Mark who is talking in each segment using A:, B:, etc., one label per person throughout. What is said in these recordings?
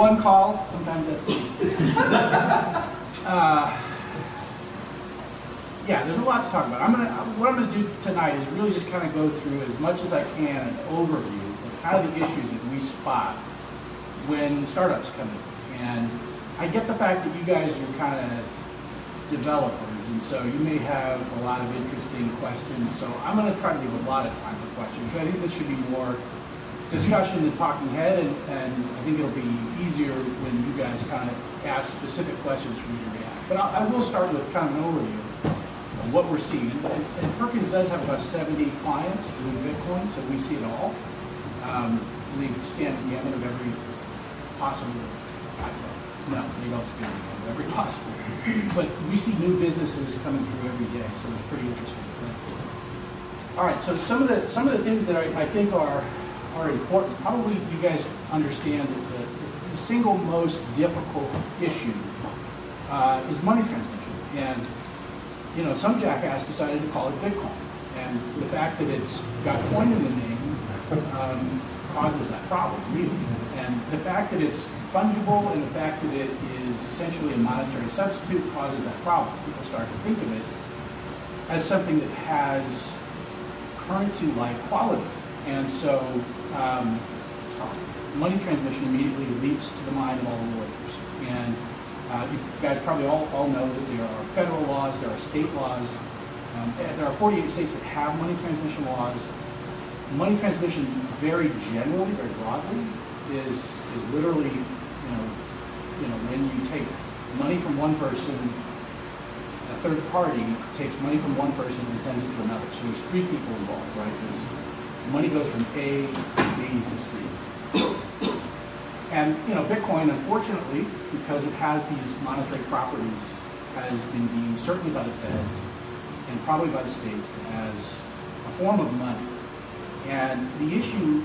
A: one call, sometimes that's two. Uh, Yeah, there's a lot to talk about. I'm gonna, what I'm gonna do tonight is really just kind of go through as much as I can an overview of kind of the issues that we spot when startups come in. And I get the fact that you guys are kind of developers, and so you may have a lot of interesting questions. So I'm gonna try to leave a lot of time for questions. But I think this should be more discussion than talking head, and, and I think it'll be easier when you guys kind of ask specific questions for me to react. But I, I will start with kind of an overview of what we're seeing. And, and Perkins does have about 70 clients doing Bitcoin, so we see it all. Um, and they span the gamut of every possible, I don't know, no, they don't span the of every possible. But we see new businesses coming through every day, so it's pretty interesting. All right, so some of the, some of the things that I, I think are, are important, probably you guys understand that the, single most difficult issue uh, is money transmission. And you know, some jackass decided to call it Bitcoin. And the fact that it's got coin in the name um, causes that problem, really. And the fact that it's fungible and the fact that it is essentially a monetary substitute causes that problem. People start to think of it as something that has currency-like qualities. And so um, money transmission immediately leaps to the mind of all the lawyers. And uh, you guys probably all, all know that there are federal laws, there are state laws. Um, there are 48 states that have money transmission laws. Money transmission, very generally, very broadly, is is literally, you know, you know, when you take money from one person, a third party takes money from one person and sends it to another. So there's three people involved, right? There's money goes from A to B to C. And you know, Bitcoin, unfortunately, because it has these monetary properties, has been deemed certainly by the feds and probably by the states as a form of money. And the issue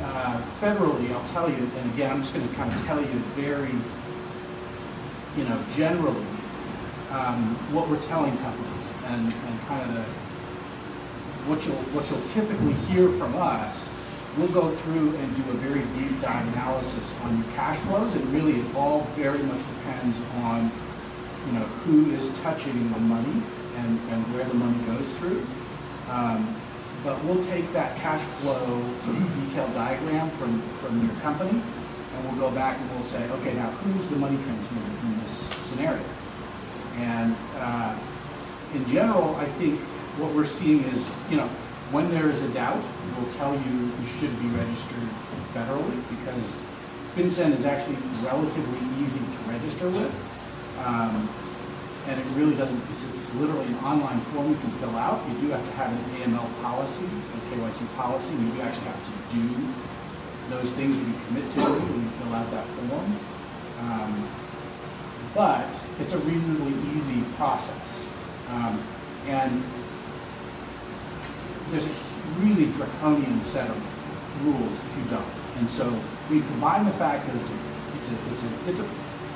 A: uh, federally, I'll tell you, and again, I'm just going to kind of tell you very, you know, generally um, what we're telling companies and, and kind of the what you'll what you'll typically hear from us we'll go through and do a very deep dive analysis on your cash flows, and really it all very much depends on, you know, who is touching the money and, and where the money goes through. Um, but we'll take that cash flow sort of detailed diagram from, from your company, and we'll go back and we'll say, okay, now who's the money transmitter in this scenario? And uh, in general, I think what we're seeing is, you know, when there is a doubt, we'll tell you you should be registered federally because FinCEN is actually relatively easy to register with. Um, and it really doesn't, it's, it's, literally an online form you can fill out. You do have to have an AML policy, a KYC policy, and you actually have to do those things that you commit to when you fill out that form. Um, but it's a reasonably easy process. Um, and there's a really draconian set of rules if you don't. And so we combine the fact that it's a, it's a, it's a, it's a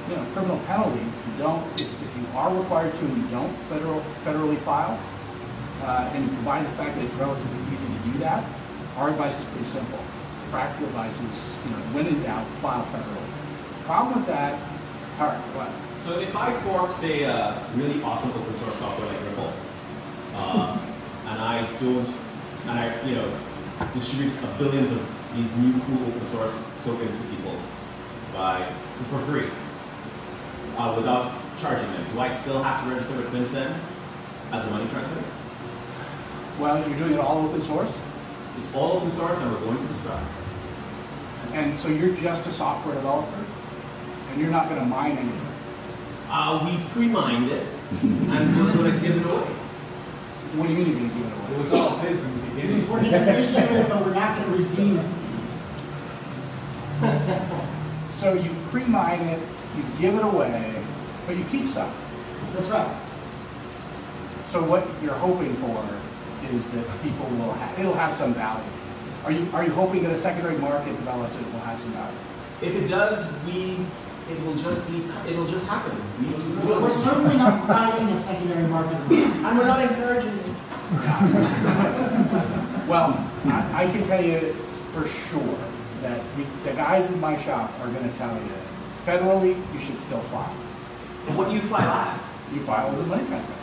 A: you know, criminal penalty if you don't, if, if you are required to and you don't federal, federally file, uh, and combine the fact that it's relatively easy to do that, our advice is pretty simple. Practical advice is, you know, when in doubt, file federally. Problem with that, all right, what?
B: So if I fork, say, a really awesome open source software like Ripple, uh, and I don't and I, you know, distribute billions of these new cool open source tokens to people by for free uh, without charging them. Do I still have to register with FinCEN as a money transmitter?
A: Well, you're doing it all open source?
B: It's all open source and we're going to the stars.
A: And so you're just a software developer? And you're not going to mine anything?
B: Uh, we pre-mined it and we're going to give it away.
A: What do you mean you're going to give it away?
C: It was all his
D: We're gonna issue it, but we're not gonna redeem it.
A: So you pre-mine it, you give it away, but you keep some.
D: That's right.
A: So what you're hoping for is that people will have, it'll have some value. Are you, are you hoping that a secondary market develops it will have some value?
B: If it does, we it will just be it will just happen. We,
D: We're we're certainly not providing a secondary market.
B: and we're not encouraging it.
A: Well, I, I can tell you for sure that the, the guys in my shop are gonna tell you Federally, you should still file.
B: And what do you file as?
A: You file as a money transmitter.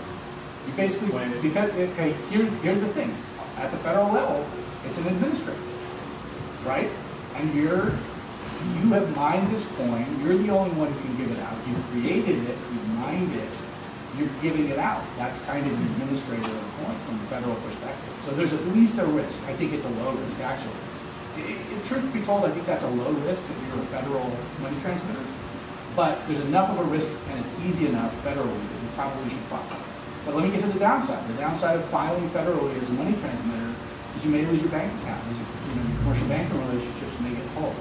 A: You basically,
B: When-
A: because, okay, here's, here's the thing. At the federal level, it's an administrator, right? And you're, you have mined this coin, you're the only one who can give it out. You created it, you mined it, you're giving it out. That's kind of an administrator point from the federal perspective. So there's at least a risk. I think it's a low risk, actually. I- I- truth be told, I think that's a low risk if you're a federal money transmitter. But there's enough of a risk and it's easy enough federally that you probably should file. But let me get to the downside. The downside of filing federally as a money transmitter is you may lose your bank account. You know, your commercial banking relationships may get pulled.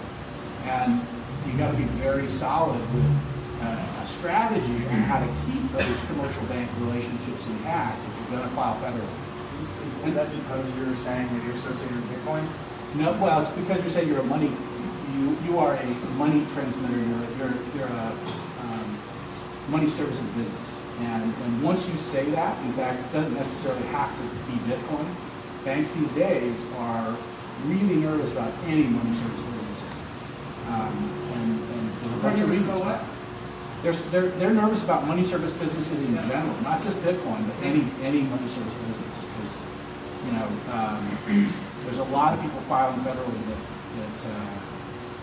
A: And you've gotta be very solid with a strategy on how to keep those commercial bank relationships intact if you're gonna file federally.
C: Is that because you're saying that you're associated with Bitcoin?
A: No, well, it's because you say you're a money, you, you are a money transmitter, you're, you're, you're a, um, money services business. And, and once you say that, in fact, it doesn't necessarily have to be Bitcoin. Banks these days are really nervous about any money service business. Um, and, and there's a bunch of reasons.
D: what?
A: They're, they're, they're nervous about money service businesses in general, not just Bitcoin, but any, any money service business. Because, you know, um, there's a lot of people filing federally that, that, uh,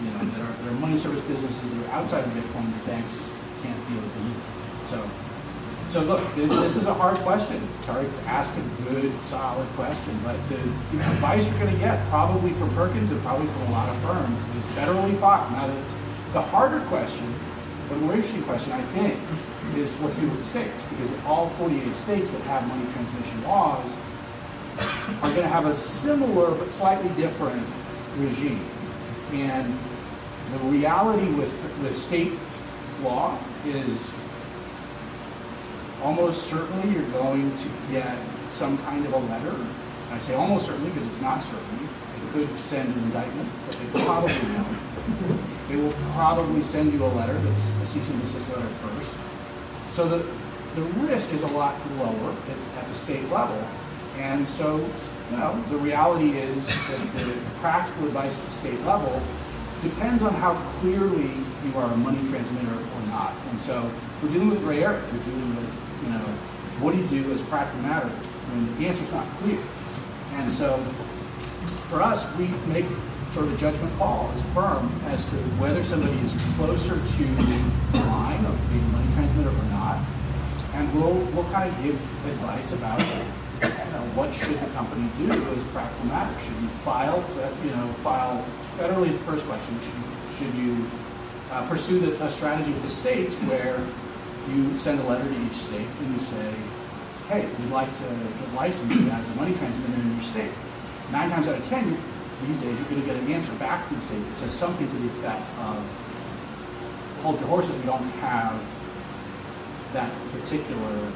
A: you know, that are, that are money service businesses that are outside of Bitcoin that banks can't deal with either. So, so look, this, this is a hard question. Taariq's asked a good, solid question, but the the advice you're gonna get, probably from Perkins and probably from a lot of firms, is federally filed. Now, the, the harder question, the more interesting question, I think, is what to do with the states, because all forty-eight states that have money transmission laws are gonna have a similar but slightly different regime. And the reality with, with state law is almost certainly you're going to get some kind of a letter. And I say almost certainly because it's not certain. They could send an indictment, but they probably won't. They will probably send you a letter that's a cease and desist letter first. So the, the risk is a lot lower at, at the state level. And so, you know, the reality is that the practical advice at the state level depends on how clearly you are a money transmitter or not. And so we're dealing with gray area. We're dealing with, you know, what do you do as a practical matter when the answer's not clear? And so for us, we make sort of judgment call a firm as to whether somebody is closer to the line of being money transmitter or not. And we'll, we'll kind of give advice about, you know, what should the company do as a practical matter? Should you file, you know, file federally is the first question. Should you, should you uh, pursue the, a strategy with the states where you send a letter to each state and you say, hey, we'd like to get licensed as a money transmitter in your state. Nine times out of ten, these days, you're gonna get an answer back from the state that says something to the effect of, hold your horses, we don't have that particular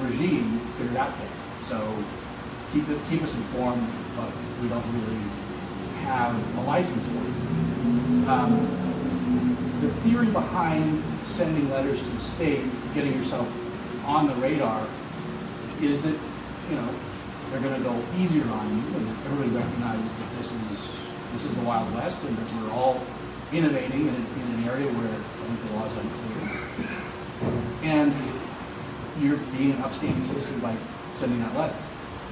A: regime figured out yet. So keep it, keep us informed, but we don't really have a license for it. Um, the theory behind sending letters to the state, getting yourself on the radar, is that, you know, they're gonna go easier on you, and everybody recognizes that this is, this is the Wild West, and that we're all innovating in, in an area where I think the law is unclear. And you're being an upstanding citizen by sending that letter.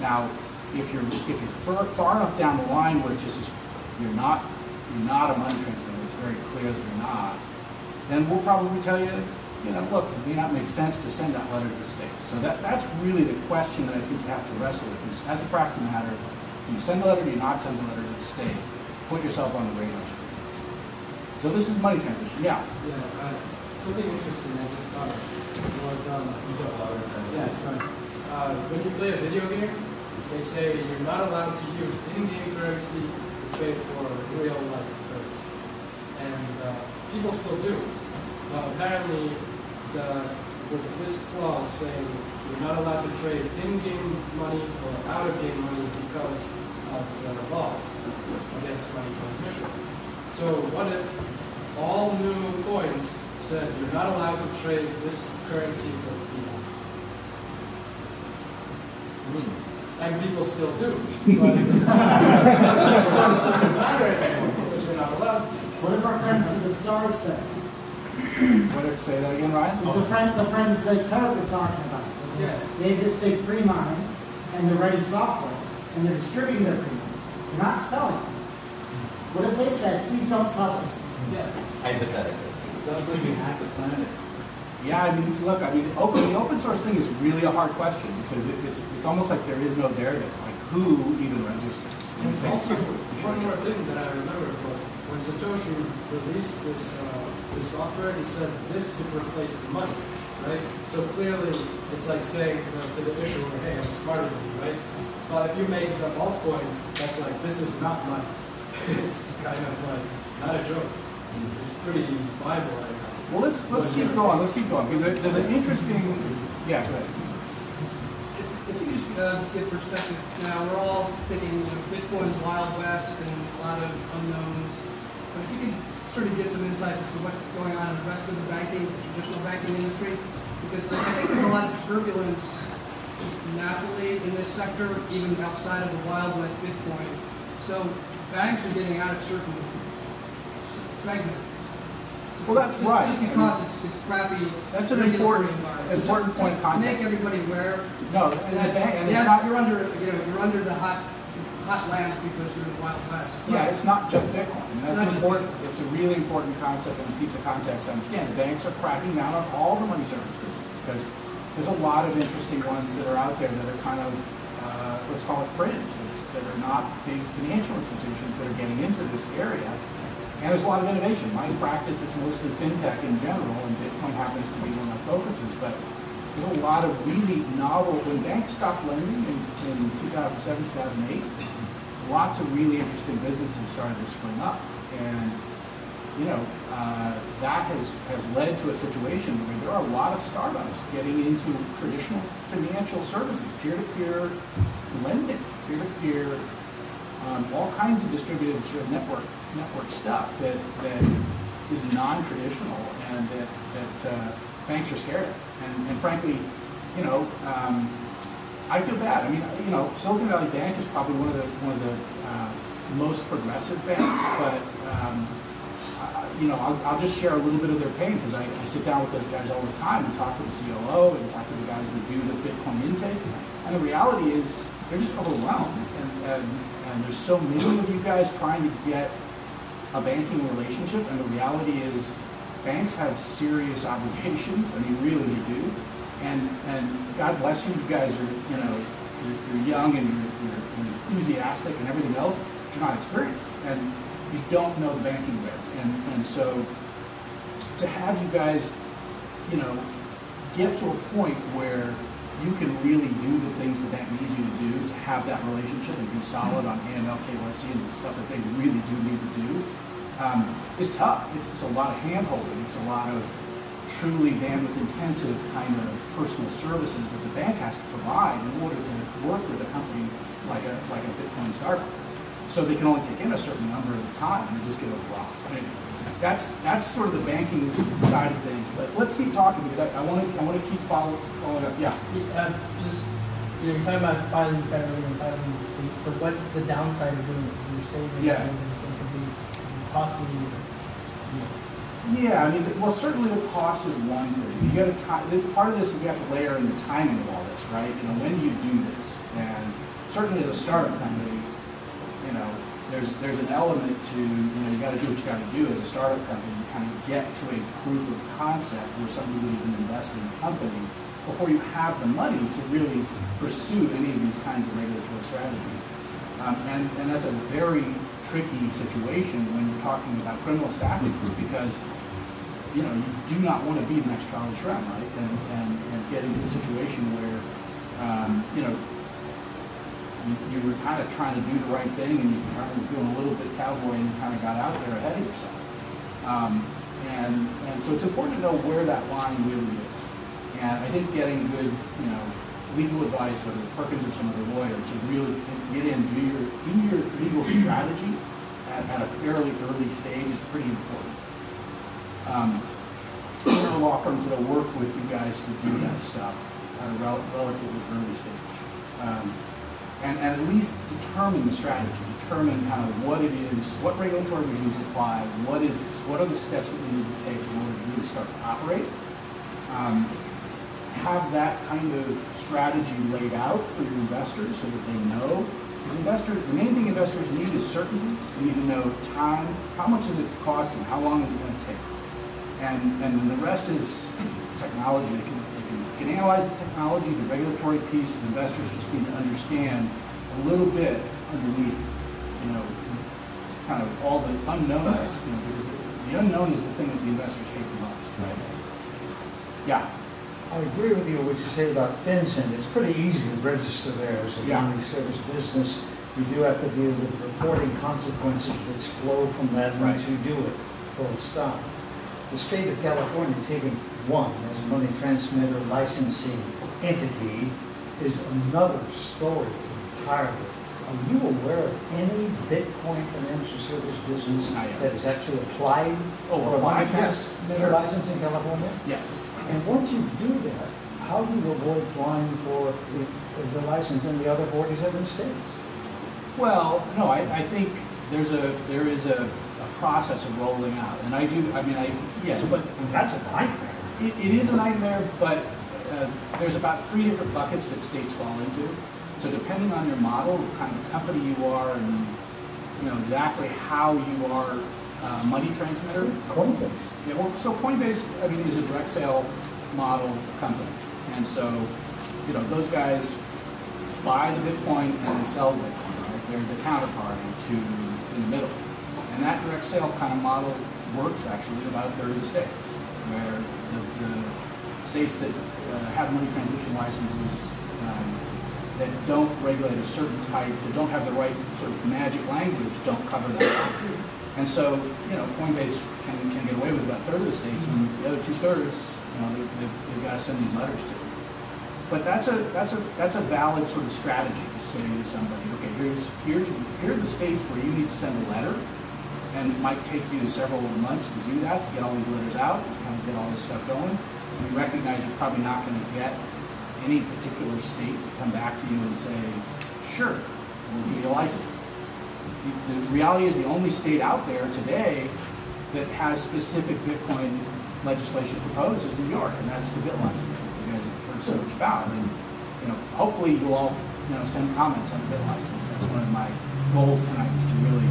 A: Now, if you're, if you're far, far enough down the line where it's just, you're not, you're not a money transmitter, it's very clear that you're not, then we'll probably tell you, you know, look, it may not make sense to send that letter to the state. So that, that's really the question that I think you have to wrestle with, is as a practical matter, do you send a letter, do you not send a letter to the state? Put yourself on the radar screen. So this is money transmission, yeah.
E: Yeah, uh, something interesting I just thought of was, um, yeah, sorry. Uh, when you play a video game, they say you're not allowed to use in-game currency to trade for real life currency. And, uh, people still do. But apparently, the, with this clause saying you're not allowed to trade in-game money for out-of-game money because of the laws against money transmission. So what if all new coins said you're not allowed to trade this currency for fiat? Hmm. And people still do, but it doesn't matter. Anymore because you're not allowed to.
D: What if our friends to the stars said,
A: What if, say that again, Ryan?
D: The friends, the friends that Taariq was talking about.
E: Yeah.
D: They have this big pre-mine, and they're writing software, and they're distributing their pre-mine. They're not selling it. What if they said, please don't sell this?
E: Yeah.
F: Hypothetically.
C: Sounds like we have to plan it.
A: Yeah, I mean, look, I mean, open, the open source thing is really a hard question because it, it's, it's almost like there is no there there. Like, who even registers?
E: And
A: You say-
E: also, one more thing that I remember was when Satoshi released this, uh, this software, he said this could replace the money, right? So clearly, it's like saying you know, to the issuer, hey, I'm smarter than you, right? But if you make the altcoin, that's like, this is not money. It's kind of like, not a joke. It's pretty viable right now.
A: Well, let's, let's keep going, let's keep going, because there's an interesting, yeah, go ahead.
G: If if you just uh, give perspective, now, we're all thinking you know, Bitcoin, Wild West, and a lot of unknowns. But if you could sort of give some insights as to what's going on in the rest of the banking, the traditional banking industry, because I think there's a lot of turbulence just naturally in this sector, even outside of the Wild West Bitcoin. So banks are getting out of certain segments.
A: Well, that's
G: Just-
A: right.
G: Just
A: I mean-
G: because it's, it's crappy.
A: That's an important-
G: environment. So
A: important
G: just-
A: point
G: just. Make everybody aware
A: No, and bank, and it's
G: Yes,
A: not,
G: you're under, you know, you're under the hot, hot lamps because you're in the Wild West.
A: yeah, it's not just Bitcoin. And
G: It's
A: that's
G: just
A: important, it's a really important concept and piece of context understand. The banks are cracking down on all the money service businesses because there's a lot of interesting ones that are out there that are kind of, uh, let's call it fringe. It's, that are not big financial institutions that are getting into this area. And there's a lot of innovation. My practice is mostly fintech in general, and Bitcoin happens to be one of my focuses. But there's a lot of really novel. When banks stopped lending in, in 2007, 2008, lots of really interesting businesses started to spring up, and you know uh, that has has led to a situation where there are a lot of startups getting into traditional financial services, peer-to-peer lending, peer-to-peer um, all kinds of distributed sort of network network stuff that that is non-traditional and that that uh, banks are scared of. And, and frankly, you know, um, I feel bad. I mean, you know, Silicon Valley Bank is probably one of the one of the uh, most progressive banks, but um, I- you know, I'll, I'll just share a little bit of their pain because I, I sit down with those guys all the time and talk to the COO and talk to the guys that do the Bitcoin intake. And the reality is, they're just overwhelmed, and, and, and there's so many of you guys trying to get a banking relationship, and the reality is, banks have serious obligations. I mean, really, they do. And and God bless you, you guys are you know you're, you're young and you're, you're, enthusiastic and everything else, but you're not experienced, and you don't know the banking ways. And and so to have you guys, you know, get to a point where you can really do the things that bank needs you to do to have that relationship and be solid on AML, KYC, and the stuff that they really do need to do um, is tough. It's, it's a lot of hand-holding. It's a lot of truly bandwidth-intensive kind of personal services that the bank has to provide in order to work with a company like a, like a Bitcoin startup. So they can only take in a certain number at a time and they just get overwhelmed. I mean, that's, that's sort of the banking side of things. But let's keep talking because I, I want to, I want to keep follow, following up. Yeah.
H: Uh, just, you know, you're talking about filing federally and filing with the state, so what's the downside of doing it? You're saving,
A: Yeah.
H: savings, it could be costly.
A: Yeah, I mean, well, certainly the cost is one thing. You got to part of this, we have to layer in the timing of all this, right? You know, when do you do this? And certainly as a startup company, you know, there's, there's an element to, you know, you got to do what you got to do as a startup company. You kind of get to a proof of concept where somebody would even invest in the company before you have the money to really pursue any of these kinds of regulatory strategies. Um, and, and that's a very tricky situation when you're talking about criminal statutes because, you know, you do not want to be the next Charlie Shrem, right? And, and, and get into a situation where, um, you know, you, you were kind of trying to do the right thing and you kind of were doing a little bit cowboy and you kind of got out there ahead of yourself. Um, and, and so it's important to know where that line really is. And I think getting good, you know, legal advice, whether Perkins or some other lawyer, to really get in, do your, do your legal strategy at, at a fairly early stage is pretty important. Um, there are law firms that'll work with you guys to do that stuff at a rel- relatively early stage. Um, and, and at least determine the strategy, determine kind of what it is, what regulatory regimes apply, what is, what are the steps that we need to take in order to really start to operate. Um, have that kind of strategy laid out for your investors so that they know. Because investors, the main thing investors need is certainty. They need to know time, how much does it cost and how long is it going to take. And, and then the rest is technology. They can, they can, can analyze the technology, the regulatory piece, the investors just need to understand a little bit underneath, you know, kind of all the unknowns, you know, because the, the unknown is the thing that the investors hate the most. Right? Yeah.
F: I agree with you what you say about FinCEN. It's pretty easy to register there as a
A: Yeah.
F: service business. You do have to deal with reporting consequences which flow from that once
A: Right.
F: you do it, full stop. The state of California taking one as a money transmitter licensing entity is another story entirely. Are you aware of any Bitcoin financial service business that has actually applied
A: Oh,
F: for a money
A: applied? Yes,
F: transmitter
A: sure.
F: license in California?
A: Yes.
F: And once you do that, how do you avoid applying for the, the license in the other forty-seven states?
A: Well, no, I, I think there's a, there is a, a process of rolling out, and I do, I mean, I, yes, but
F: that's a nightmare.
A: it, it is a nightmare, but, uh, there's about three different buckets that states fall into. So depending on your model, what kind of company you are, and, you know, exactly how you are a money transmitter,
F: Coinbase.
A: Yeah, well, so Coinbase, I mean, is a direct sale model company. And so, you know, those guys buy the Bitcoin and then sell the Bitcoin, right? They're the counterparty to, in the middle. And that direct sale kind of model works actually in about a third of the states, where the, the states that uh, have money transmission licenses um, that don't regulate a certain type, that don't have the right sort of magic language, don't cover that. And so, you know, Coinbase can, can get away with about a third of the states, and the other two thirds, you know, they, they've, they've got to send these letters to. But that's a, that's a, that's a valid sort of strategy to say to somebody, okay, here's, here's, here are the states where you need to send a letter, and it might take you several months to do that, to get all these letters out, and kind of get all this stuff going. And you recognize you're probably not going to get any particular state to come back to you and say, sure, we'll give you a license. The- reality is the only state out there today that has specific Bitcoin legislation proposed is New York, and that's the bit license that you guys have heard so much about. And, you know, hopefully you'll all, you know, send comments on the bit license. That's one of my goals tonight is to really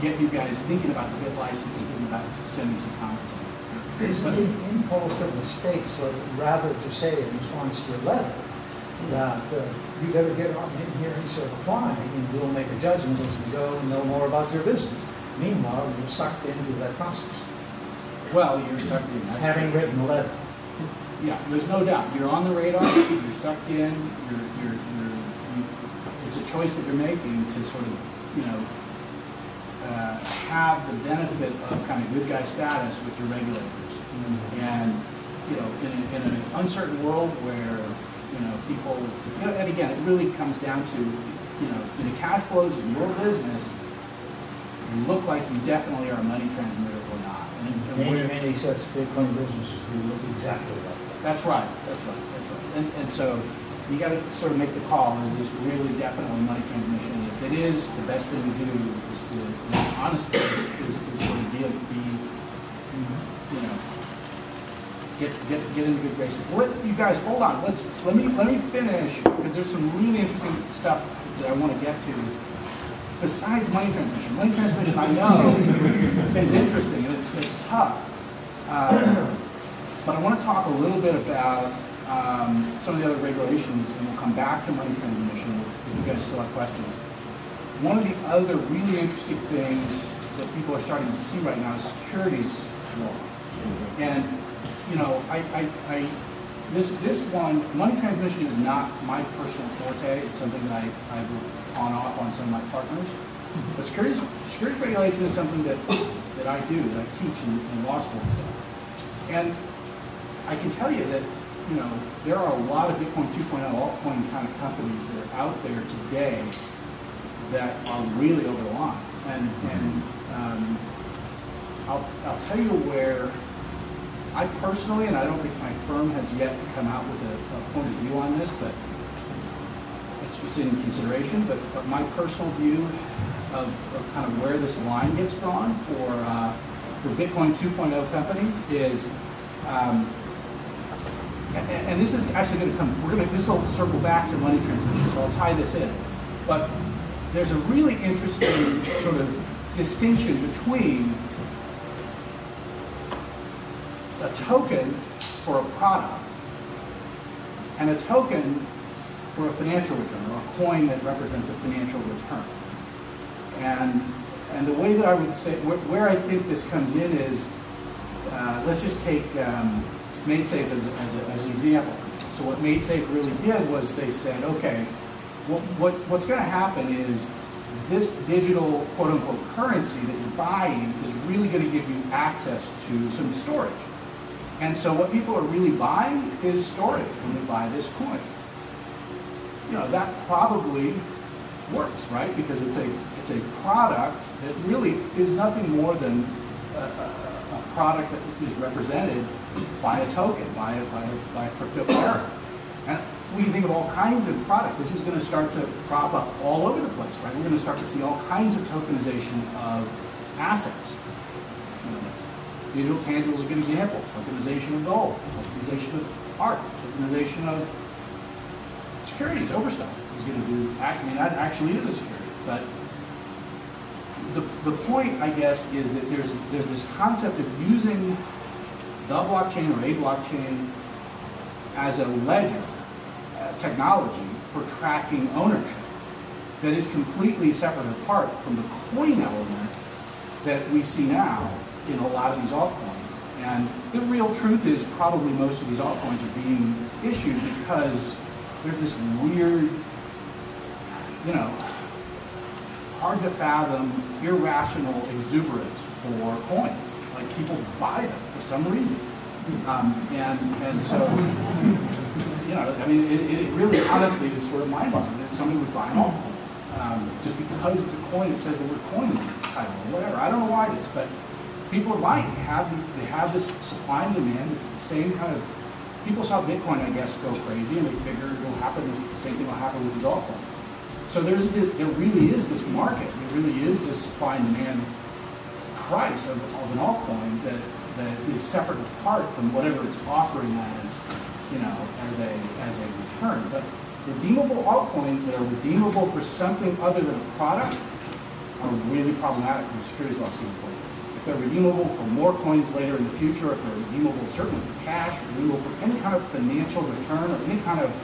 A: get you guys thinking about the bit license and thinking about sending some comments on it.
F: Is
A: But-
F: the impulse of the states, so rather to say in response to your letter, that uh, you better get on in here and start applying, and we'll make a judgment as we go and know more about your business. Meanwhile, you're sucked into that process,
A: Well, you're sucked in. That's
F: having
A: true.
F: written the letter.
A: Yeah, there's no doubt. You're on the radar, you're sucked in, you're, you're, you're, you, it's a choice that you're making to sort of, you know, uh, have the benefit of kind of good guy status with your regulators. And, you know, in, a, in an uncertain world where, you know, people, you know, and again, it really comes down to, you know, the cash flows of your business, you look like you definitely are a money transmitter or not. And, and
F: Many, many such Bitcoin businesses do look exactly like that.
A: that's right, that's right, that's right. And, and so you gotta sort of make the call, is this really definitely money transmission? If it is, the best thing to do is to, you know, honestly, is, is to sort of be, be, you know, get, get, get into good graces. You guys, hold on, let's, let me, let me finish, because there's some really interesting stuff that I wanna get to. Besides money transmission, money transmission, I know, is interesting, and it's, it's tough. Uh, but I want to talk a little bit about um, some of the other regulations, and we'll come back to money transmission if you guys still have questions. One of the other really interesting things that people are starting to see right now is securities law. And, you know, I, I, I, this, this one, money transmission is not my personal forte. It's something that I, I will on off on some of my partners. But securities, securities regulation is something that, that I do, that I teach in, in law school and stuff. And I can tell you that, you know, there are a lot of Bitcoin 2.0 altcoin kind of companies that are out there today that are really over the line. And, and um, I'll, I'll tell you where I personally, and I don't think my firm has yet come out with a, a point of view on this, but it's, it's in consideration, but, but my personal view of, of kind of where this line gets drawn for, uh, for Bitcoin 2.0 companies is, um, and, and this is actually going to come, we're going to, this will circle back to money transmission, so I'll tie this in. But there's a really interesting sort of distinction between a token for a product and a token for a financial return, or a coin that represents a financial return. And, and the way that I would say, where, where I think this comes in is, uh, let's just take um, MaidSafe as, as, a, as an example. So what MaidSafe really did was they said, okay, what, what, what's going to happen is this digital quote-unquote currency that you're buying is really going to give you access to some storage. And so what people are really buying is storage when they buy this coin. You know, that probably works, right? Because it's a, it's a product that really is nothing more than a, a, a product that is represented by a token, by a, by a, by a cryptocurrency. And we can think of all kinds of products. This is going to start to crop up all over the place, right? We're going to start to see all kinds of tokenization of assets. Digital tangible is a good example. Tokenization of gold, tokenization of art, tokenization of securities, Overstock is going to do, I mean, that actually is a security. But the, the point, I guess, is that there's, there's this concept of using the blockchain or a blockchain as a ledger uh, technology for tracking ownership that is completely separate and apart from the coin element that we see now in a lot of these altcoins. And the real truth is probably most of these altcoins are being issued because there's this weird, you know, hard to fathom, irrational exuberance for coins. Like people buy them for some reason. Um, and, and so, you know, I mean, it, it really honestly is sort of mind-boggling that somebody would buy an altcoin. Um, just because it's a coin that says the word coin in the title or whatever. I don't know why it is, but people are buying. They have, they have this supply and demand. It's the same kind of, people saw Bitcoin, I guess, go crazy and they figure it'll happen, the same thing will happen with these altcoins. So there's this, there really is this market, there really is this supply and demand price of, of an altcoin that, that is separate apart from whatever it's offering as, you know, as a, as a return. But redeemable altcoins that are redeemable for something other than a product are really problematic from a securities law standpoint. If they're redeemable for more coins later in the future, if they're redeemable certainly for cash, redeemable for any kind of financial return or any kind of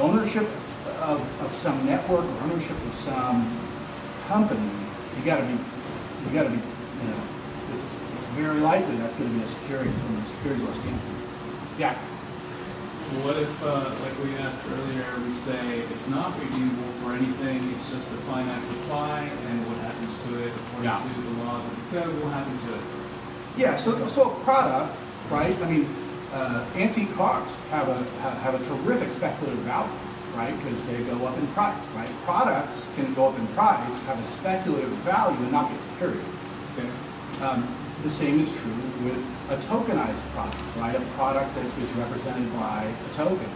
A: ownership of, of some network or ownership of some company, you gotta be, you gotta be, you know, it's, it's very likely that's gonna be a security from the securities law standpoint. Yeah,
I: What if, uh, like we asked earlier, we say it's not redeemable for anything, it's just a finite supply, and what happens to it
A: Yeah.
I: according to the laws of the code will happen to it?
A: Yeah, so, so a product, right? I mean, uh, antique cars have a ha- have a terrific speculative value, right? Because they go up in price, right? Products can go up in price, have a speculative value, and not be a security.
I: Okay.
A: Um, the same is true with a tokenized product, right? A product that is represented by a token.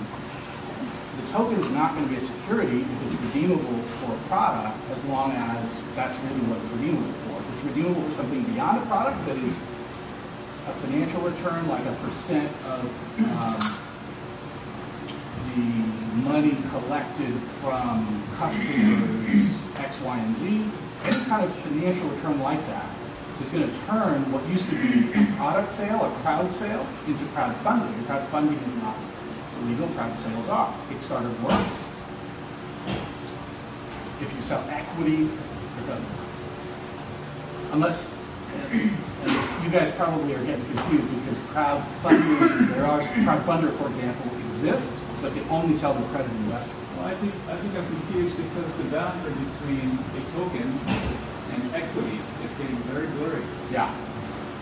A: The token is not going to be a security if it's redeemable for a product, as long as that's really what it's redeemable for. If it's redeemable for something beyond a product that is a financial return, like a percent of um, the money collected from customers X, Y, and Z, any kind of financial return like that is going to turn what used to be a product sale, a crowd sale, into crowdfunding. And crowdfunding is not illegal, crowd sales are. Kickstarter works. If you sell equity, it doesn't work. Unless, you guys probably are getting confused because crowdfunding, there are, crowdfunder, for example, exists, but they only sell to credit investors.
I: Well, I think, I think I'm confused because the boundary between a token and equity is getting very blurry.
A: Yeah.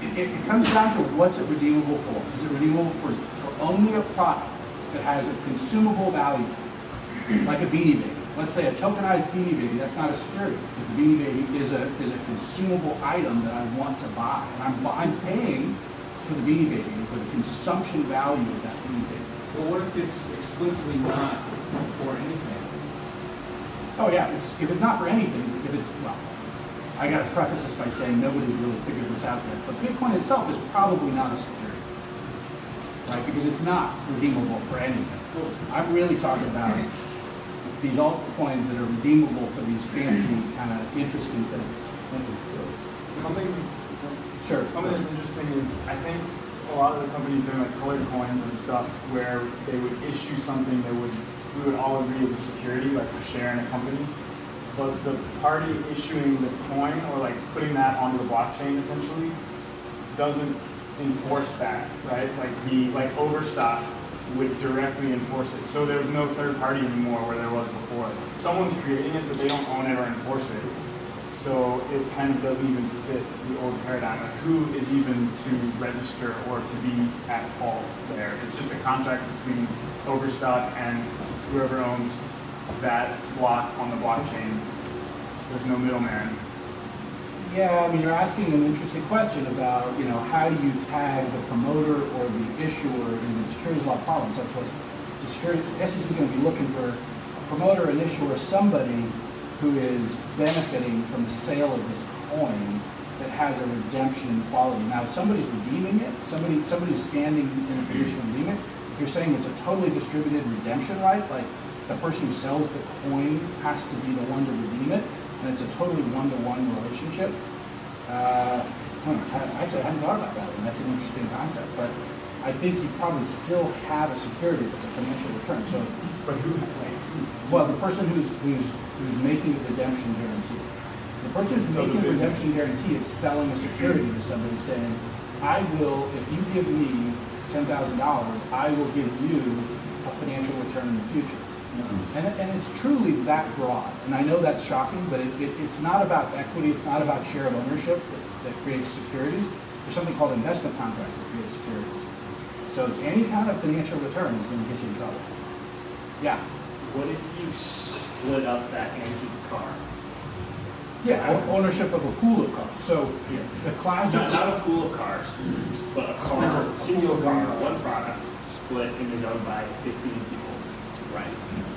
A: It, it, it comes down to what's it redeemable for. Is it redeemable for, for only a product that has a consumable value, like a Beanie Baby? Let's say a tokenized Beanie Baby, that's not a security, because the Beanie Baby is a, is a consumable item that I want to buy. And I'm, I'm paying for the Beanie Baby, and for the consumption value of that Beanie Baby.
I: But what if it's explicitly not for anything?
A: Oh, yeah, if it's, if it's not for anything, if it's, well, I gotta preface this by saying nobody's really figured this out yet, but Bitcoin itself is probably not a security. Right, because it's not redeemable for anything. I'm really talking about these altcoins that are redeemable for these fancy, kind of interesting things.
C: So Something,
A: Sure.
C: something that's interesting is, I think a lot of the companies doing like colored coins and stuff, where they would issue something that would, we would all agree is a security, like a share in a company. But the party issuing the coin, or like putting that onto the blockchain essentially, doesn't enforce that, right? Like the, like Overstock would directly enforce it. So there's no third party anymore where there was before. Someone's creating it, but they don't own it or enforce it. So it kind of doesn't even fit the old paradigm of who is even to register or to be at fault there. It's just a contract between Overstock and whoever owns that block on the blockchain. There's no middleman.
A: Yeah, I mean, you're asking an interesting question about, you know, how do you tag the promoter or the issuer in the securities law problems? That's what the security, SEC is going to be looking for a promoter, an issuer, somebody who is benefiting from the sale of this coin that has a redemption quality. Now, if somebody's redeeming it, somebody, somebody's standing in a position to redeem it. If you're saying it's a totally distributed redemption right, like the person who sells the coin has to be the one to redeem it, and it's a totally one-to-one relationship. Uh, I- actually, I hadn't thought about that, and that's an interesting concept. But I think you probably still have a security it's a financial return. So,
C: But who, like,
A: well, the person who's who's who's making the redemption guarantee, the person who's
C: So
A: making the redemption guarantee is selling a security to somebody, saying, "I will, if you give me ten thousand dollars, I will give you a financial return in the future." And, and it's truly that broad. And I know that's shocking, but it, it, it's not about equity, it's not about share of ownership that, that creates securities. There's something called investment contracts that create securities. So it's any kind of financial return is going to get you in trouble. Yeah.
J: What if you split up that antique car?
A: Yeah, o- ownership of a pool of cars. So the classic.
J: Not, not a pool of cars, but a car, a single car, one product, split and is owned by fifteen people.
A: Right.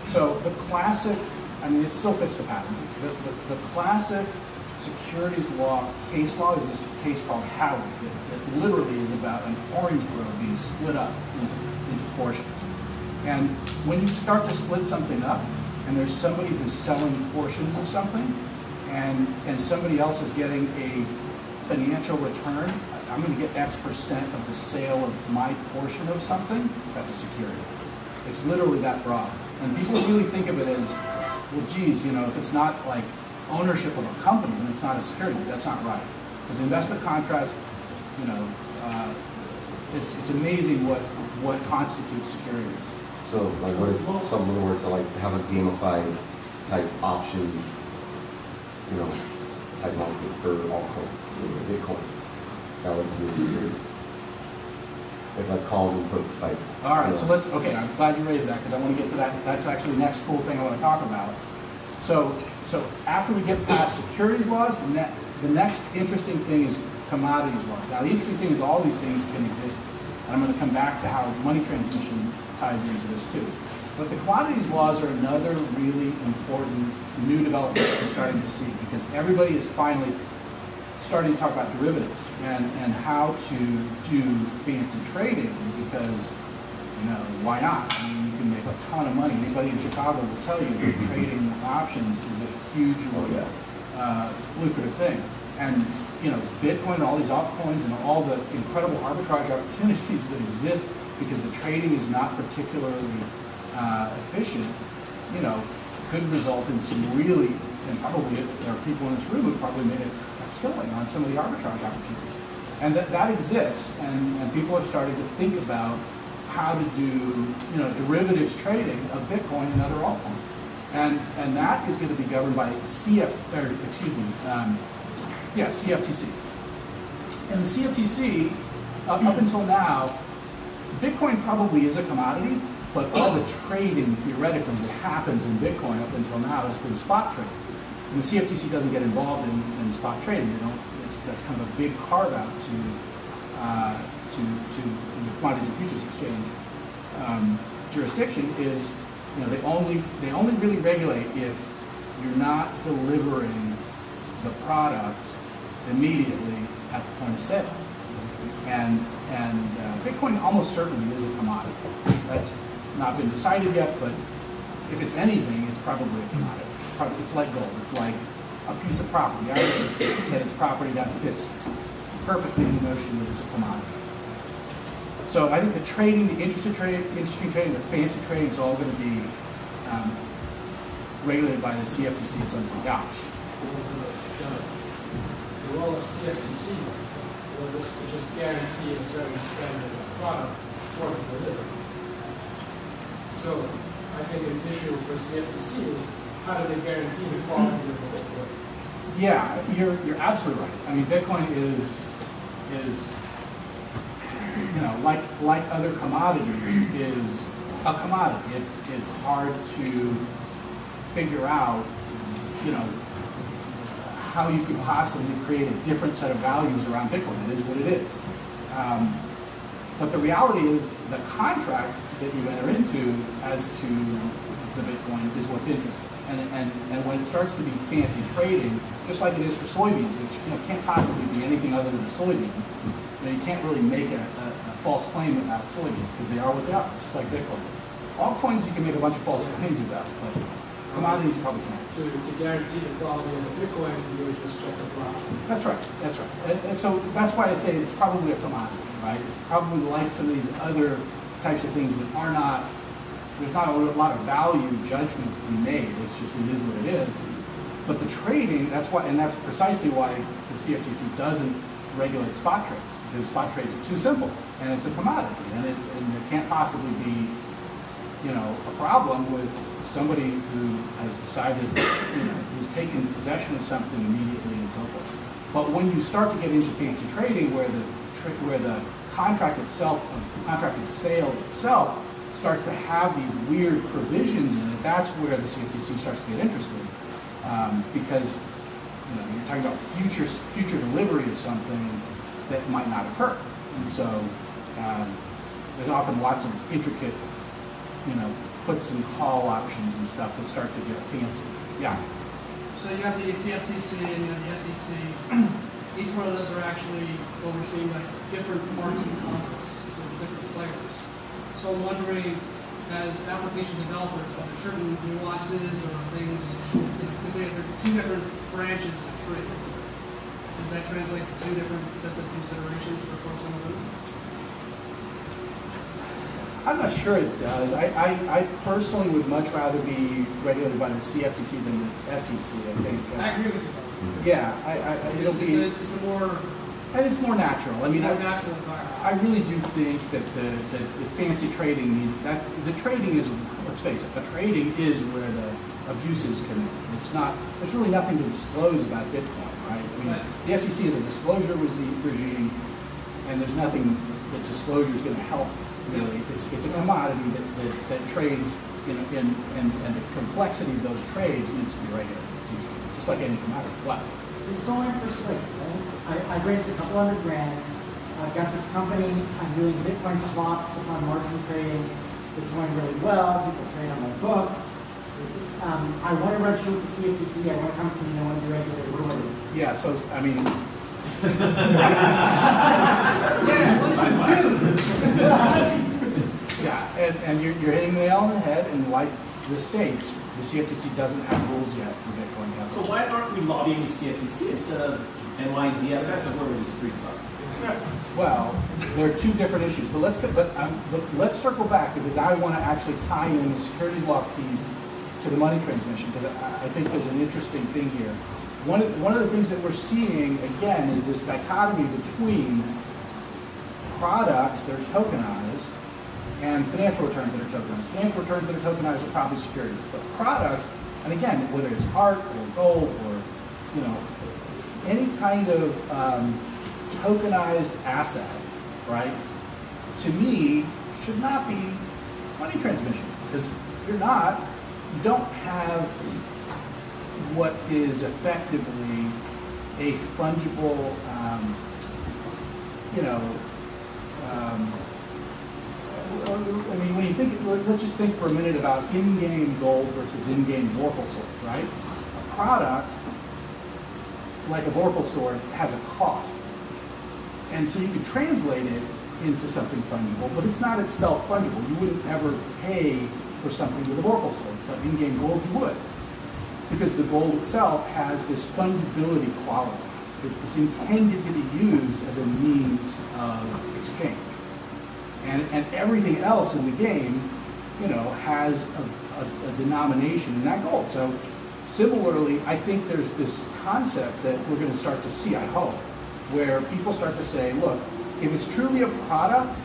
A: So the classic, I mean, it still fits the pattern. The, the, the classic securities law, case law is this case called Howey. It, it literally is about an orange grove being split up into, into portions. And when you start to split something up, and there's somebody who's selling portions of something, and, and somebody else is getting a financial return, I'm gonna get X percent of the sale of my portion of something, that's a security. It's literally that broad. And people really think of it as, well, geez, you know, if it's not like ownership of a company, then it's not a security. That's not right. Because investment contracts, you know, uh, it's, it's amazing what, what constitutes securities.
K: So like what if someone were to like have a gamified type options, you know, type market for altcoins, say Bitcoin, that would be a security. Like calls and puts type.
A: All right,
K: you
A: so let's, okay, I'm glad you raised that because I want to get to that. That's actually the next cool thing I want to talk about. So, so after we get past securities laws, ne- the next interesting thing is commodities laws. Now, the interesting thing is all these things can exist, and I'm going to come back to how money transmission ties into this too. But the commodities laws are another really important new development we're starting to see because everybody is finally starting to talk about derivatives and, and how to do fancy trading because, you know, why not? I mean, you can make a ton of money. Anybody in Chicago will tell you that trading options is a hugely uh, lucrative thing. And, you know, Bitcoin and all these altcoins and all the incredible arbitrage opportunities that exist because the trading is not particularly uh, efficient, you know, could result in some really, and probably there are people in this room who probably made a killing on some of the arbitrage opportunities. And that, that exists, and, and people are starting to think about how to do, you know, derivatives trading of Bitcoin and other altcoins. And, and that is going to be governed by CF, or excuse me, um, yeah, CFTC. And the CFTC, up, up until now, Bitcoin probably is a commodity, but all the trading theoretically that happens in Bitcoin up until now has been spot trades. And the CFTC doesn't get involved in, in spot trading. That's kind of a big carve out to uh, to to the Commodities and Futures Exchange um, jurisdiction. Is you know they only they only really regulate if you're not delivering the product immediately at the point of sale. And, and uh, Bitcoin almost certainly is a commodity. That's not been decided yet, but if it's anything, it's probably a commodity. It's It's like gold, it's like a piece of property. I just said it's property that fits perfectly in the notion that it's a commodity. So I think the trading, the interested trade, interesting trading, the fancy trading is all gonna be, um, regulated by the CFTC at some point. Yeah.
E: The role of CFTC to just guarantee a certain standard of product for the delivery. So I think an issue for CFTC is how do they guarantee the quality of the Bitcoin?
A: Yeah, you're, you're absolutely right. I mean, Bitcoin is, is, you know, like, like other commodities, is a commodity. It's, it's hard to figure out, you know, how you could possibly create a different set of values around Bitcoin. It is what it is. Um, but the reality is, the contract that you enter into as to the Bitcoin is what's interesting. And, and, and when it starts to be fancy trading, just like it is for soybeans, which you know, can't possibly be anything other than a soybean, you, know, you can't really make a, a, a false claim about soybeans because they are what they are, just like Bitcoin is. Altcoins you can make a bunch of false claims about, but commodities you probably can't.
E: To, to guarantee the quality of the Bitcoin, you would just check the blockchain.
A: That's right, that's right. And, and so that's why I say it's probably a commodity, right? It's probably like some of these other types of things that are not, there's not a lot of value judgments to be made. It's just, it is what it is. But the trading, that's why, and that's precisely why the CFTC doesn't regulate spot trades, because spot trades are too simple, and it's a commodity, and it, and there can't possibly be, you know, a problem with somebody who has decided, you know, who's taken possession of something immediately and so forth. But when you start to get into fancy trading, where the where the contract itself, the contracted sale itself, starts to have these weird provisions in it, that's where the CFTC starts to get interested, um, because you know you're talking about future future delivery of something that might not occur, and so um, there's often lots of intricate, you know, puts and call options and stuff that start to get fancy. Yeah.
G: So you have the CFTC and you have the SEC. Each one of those are actually overseen by different parts of Congress, so different players. So I'm wondering, as application developers, are there certain nuances or things, because they have two different branches of the tree. Does that translate to two different sets of considerations for folks in the room?
A: I'm not sure it does. I, I, I personally would much rather be regulated by the CFTC than the SEC, I think. Uh,
G: I agree with you.
A: Yeah, I, I, I- it'll
G: It's,
A: be,
G: it's, a, it's a more,
A: and it's more natural. I mean, I,
G: natural.
A: I really do think that the, that the fancy trading needs, that, the trading is, let's face it, the trading is where the abuses come in. It's not, there's really nothing to disclose about Bitcoin, right? I mean, the SEC is a disclosure regime, and there's nothing that disclosure is gonna help, really. It's, it's a commodity that, that, that trades, in in and, and the complexity of those trades needs to be regulated, it seems to me, just like any commodity. What?
D: It's so persuaded, right? I, I raised a couple hundred grand. I've got this company, I'm doing Bitcoin swaps to fund margin trading. It's going really well, people trade on my books. Um, I want to register with the CFTC, I want to come clean, I want to be regulated accordingly.
A: Yeah, so, I mean,
G: Yeah, what is it do?
A: Yeah, and, and you're, you're hitting the nail on the head, and like the states, the CFTC doesn't have rules yet for Bitcoin
B: So why aren't we lobbying the CFTC instead of NYDFS or whoever these freaks are?
A: Well, there are two different issues, but let's, but, um, but let's circle back, because I want to actually tie in the securities law piece to the money transmission, because I, I think there's an interesting thing here. One of, one of the things that we're seeing, again, is this dichotomy between products that are tokenized and financial returns that are tokenized. Financial returns that are tokenized are probably securities, but products, and again, whether it's art or gold or, you know, any kind of um, tokenized asset, right, to me, should not be money transmission, because you're not, you don't have what is effectively a fungible, um, you know, um, I mean, when you think, let- let's just think for a minute about in-game gold versus in-game Vorpal swords, right? A product, like a Vorpal sword, has a cost. And so you could translate it into something fungible, but it's not itself fungible. You wouldn't ever pay for something with a Vorpal sword, but in-game gold you would. Because the gold itself has this fungibility quality. It's intended to be used as a means of exchange. And, and everything else in the game, you know, has a, a, a denomination in that gold. So similarly, I think there's this concept that we're gonna start to see, I hope, where people start to say, look, if it's truly a product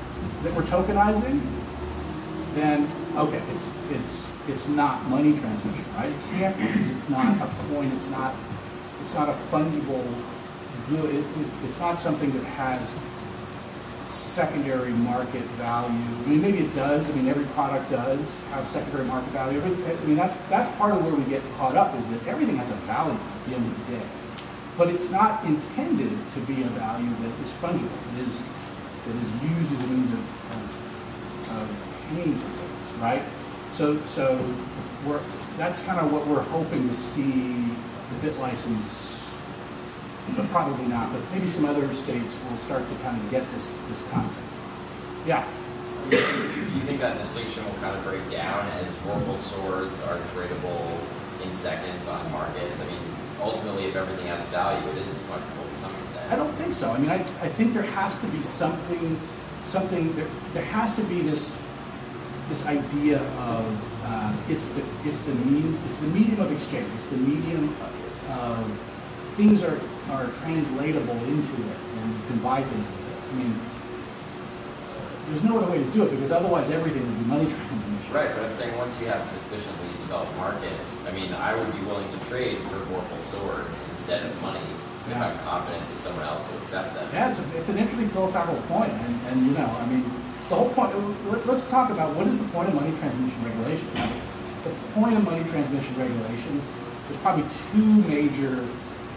A: that we're tokenizing, then, okay, it's, it's, it's not money transmission, right? It can't be, because it's not a coin, it's not, it's not a fungible good, it's, it's, it's not something that has secondary market value. I mean, maybe it does, I mean, every product does have secondary market value, but, I mean, that's, that's part of where we get caught up, is that everything has a value at the end of the day. But it's not intended to be a value that is fungible, it is, that is used as a means of, of, of paying for things, right? So, so we're, that's kind of what we're hoping to see the bit license but probably not, but maybe some other states will start to kind of get this, this concept. Yeah,
L: Do you think that distinction will kind of break down as Vorpal swords are tradable in seconds on markets? I mean, ultimately, if everything has value, it is fungible to some extent.
A: I don't think so. I mean, I, I think there has to be something, something, there, there has to be this, this idea of, uh, it's the, it's the medium, it's the medium of exchange, it's the medium of, of, things are, are translatable into it, and you can buy things with it. I mean, there's no other way to do it, because otherwise everything would be money transmission.
L: Right, but I'm saying once you have sufficiently developed markets, I mean, I would be willing to trade for Vorpal swords instead of money if
A: Yeah.
L: I'm confident that someone else will accept them.
A: Yeah, it's, a, it's an interesting philosophical point, and, and you know, I mean, the whole point. Let, us talk about what is the point of money transmission regulation. The point of money transmission regulation is probably two major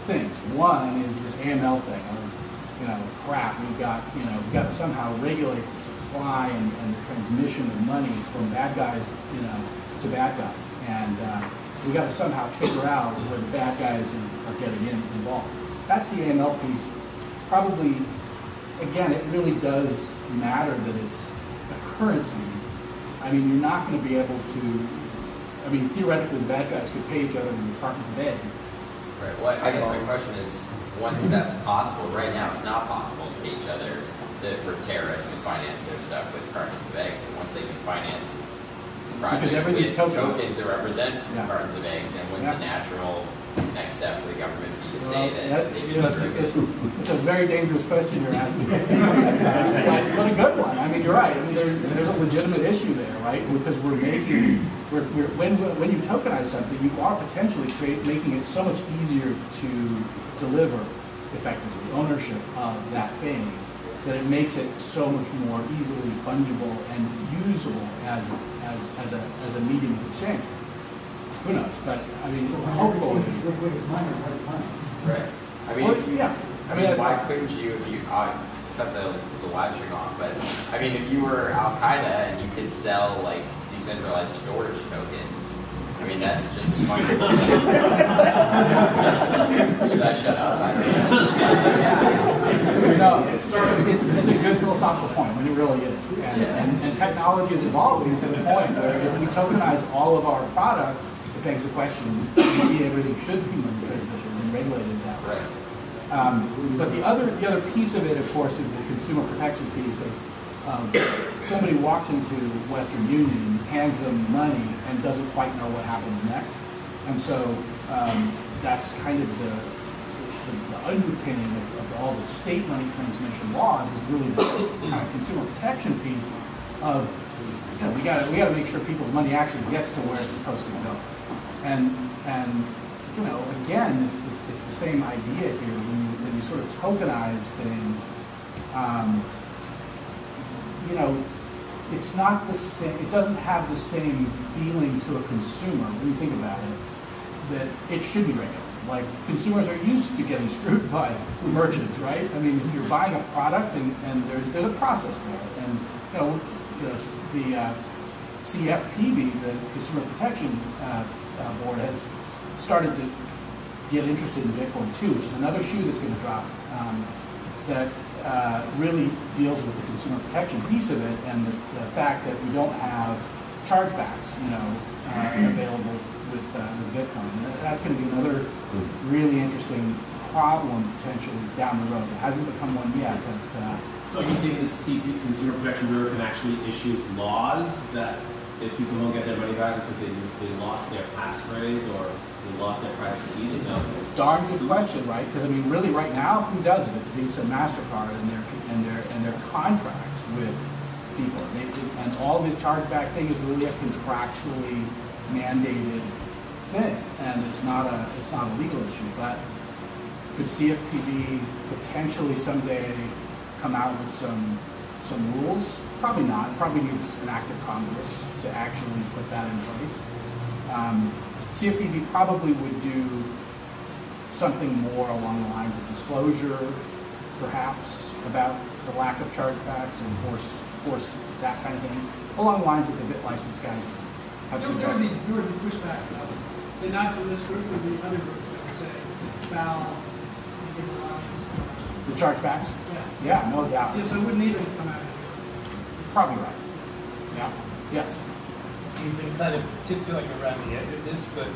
A: One is this AML thing, or you know, crap. We've got you know, we've got to somehow regulate the supply and, and the transmission of money from bad guys, you know, to bad guys, and uh, we got to somehow figure out where the bad guys are, are getting in, involved. That's the AML piece. Probably, again, it really does matter that it's a currency. I mean, you're not going to be able to. I mean, theoretically, the bad guys could pay each other in cartons of eggs.
L: Right, well, I guess my question is, once that's possible, right now, it's not possible to pay each other to, for terrorists to finance their stuff with cartons of eggs, once they can finance projects
A: everything's
L: with
A: tokenized.
L: tokens that represent
A: Yeah.
L: cartons of eggs, and wouldn't the natural next step for the government be to say
A: Well,
L: that
A: that-
L: they
A: you know,
L: can
A: it's, it's, it's a very dangerous question you're asking. but, but a good one. I mean, you're right. I mean, there's, there's a legitimate issue there, right? Because we're making, we're, we're, when, when you tokenize something, you are potentially create, making it so much easier to deliver effectively ownership of that thing that it makes it so much more easily fungible and usable as, as, as a, as a medium of exchange. Who knows? But, I mean,
D: So when
A: hopefully.
D: everything's as liquid as money, what is money?
L: Right. I mean,
A: Well,
L: if you-
A: yeah.
L: I mean, why couldn't you, if you, uh, cut the, the live stream off, but, I mean, if you were Al Qaeda and you could sell, like, decentralized storage tokens, I mean, that's just fun. Should I shut up? I don't know.
A: No, it's, it's, it's a good philosophical point, I mean, it really is. And, and, and technology is evolving to the point where if we tokenize all of our products, it begs the question, maybe everything should be money transmission and regulated that way.
L: Right.
A: Um, but the other, the other piece of it, of course, is the consumer protection piece of, um, somebody walks into Western Union, hands them money, and doesn't quite know what happens next. And so, um, that's kind of the, the, the underpinning of, of all the state money transmission laws is really the kind of consumer protection piece of, you know, we gotta, we gotta make sure people's money actually gets to where it's supposed to go. And, and, you know, again, it's, it's, it's the same idea here, when you, when you sort of tokenize things, um, you know, it's not the same, it doesn't have the same feeling to a consumer, when you think about it, that it should be regulated. Like, consumers are used to getting screwed by merchants, right? I mean, if you're buying a product and, and there's, there's a process there, and, you know, the, the uh, CFPB, the Consumer Protection uh, uh, Board, has started to get interested in Bitcoin too, which is another shoe that's going to drop. Um, that uh, really deals with the consumer protection piece of it and the, the fact that we don't have chargebacks, you know, uh, available with, uh, with Bitcoin. And That's going to be another really interesting problem potentially down the road. It hasn't become one yet, but uh,
B: So you saying the CP, Consumer Protection Bureau can actually issue laws that if people don't get their money back because they, they lost their passphrase or they lost their private keys,
A: It's a darn good question, right? Because I mean, really, right now, who does it? It's Visa, Mastercard, and their and their and their contracts with people. They, and all the chargeback thing is really a contractually mandated thing, and it's not a it's not a legal issue. But could CFPB potentially someday come out with some some rules? Probably not. Probably needs an act of Congress to actually put that in place. Um, CFPB probably would do something more along the lines of disclosure, perhaps, about the lack of chargebacks and force, force that kind of thing, along the lines that the bit license guys have
G: There would there would be, there would be pushback, though. And not from this group, but be other groups that would say, Val,
A: The chargebacks?
G: Yeah.
A: Yeah, no doubt.
G: Yeah, so it wouldn't even come out.
A: Probably right. Yeah, yes.
M: You've been kind of tiptoeing around the edge of this, but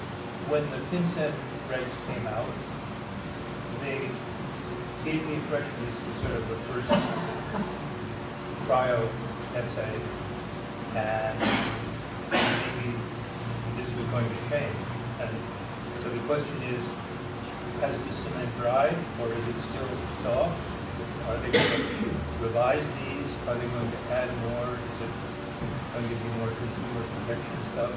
M: when the FinCEN regs came out, they gave me the impression this was sort of the first trial essay, and maybe this was going to change. And so the question is, has the cement dried, or is it still soft? Are they going to revise these? Are they going to add more? Is it going to be more consumer protection stuff?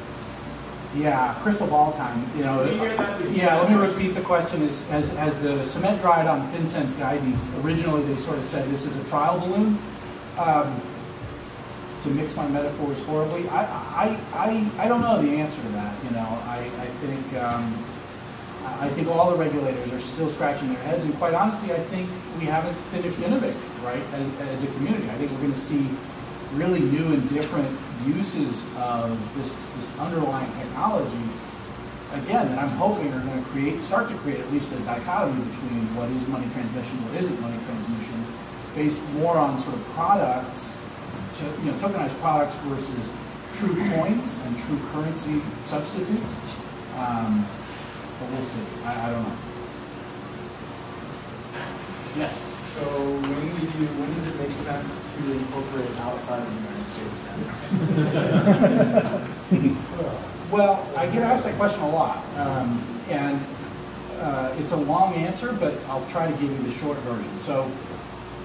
A: Yeah, crystal ball time, you know.
J: You?
A: Yeah, let me repeat the question, is, as, as the cement dried on FinCEN's guidance, originally they sort of said this is a trial balloon. Um, To mix my metaphors horribly, I, I, I, I don't know the answer to that, you know, I, I think, um, I think all the regulators are still scratching their heads, and quite honestly, I think we haven't finished innovating, right, as, as a community. I think we're gonna see really new and different uses of this, this underlying technology, again, that I'm hoping are gonna create, start to create at least a dichotomy between what is money transmission, what isn't money transmission, based more on sort of products, to, you know, tokenized products versus true coins and true currency substitutes. Um, but we'll see, I, I don't know. Yes?
C: So when we do, when does it make sense to incorporate outside of the United States then?
A: Well, I get asked that question a lot, um, and uh, it's a long answer, but I'll try to give you the short version. So